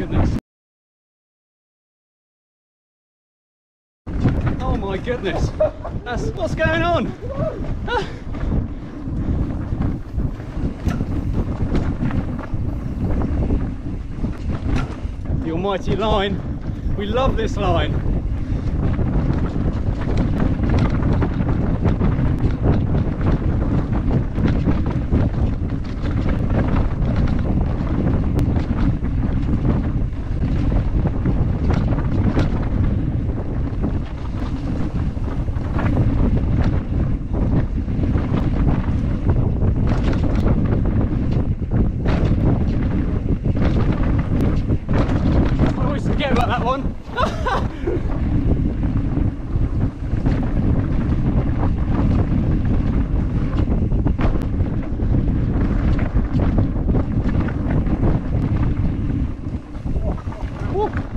goodness. Oh my goodness. That's, what's going on? the almighty line. We love this line. on. Woo.